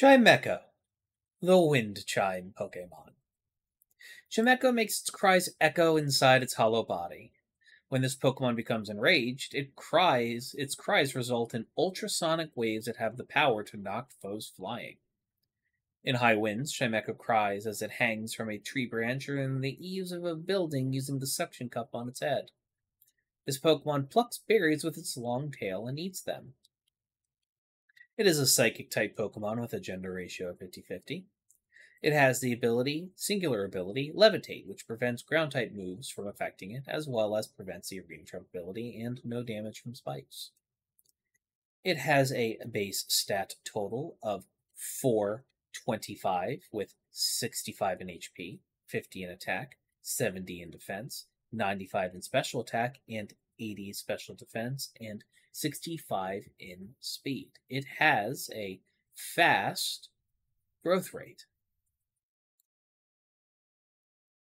Chimecho, the wind chime Pokemon. Chimecho makes its cries echo inside its hollow body. When this Pokemon becomes enraged, it cries its cries result in ultrasonic waves that have the power to knock foes flying. In high winds, Chimecho cries as it hangs from a tree branch or in the eaves of a building using the suction cup on its head. This Pokemon plucks berries with its long tail and eats them. It is a psychic type Pokemon with a gender ratio of 50 50. It has the ability, singular ability, Levitate, which prevents ground type moves from affecting it, as well as prevents the arena trap ability and no damage from spikes. It has a base stat total of 425 with 65 in HP, 50 in attack, 70 in defense, 95 in special attack, and 80 special defense, and 65 in speed. It has a fast growth rate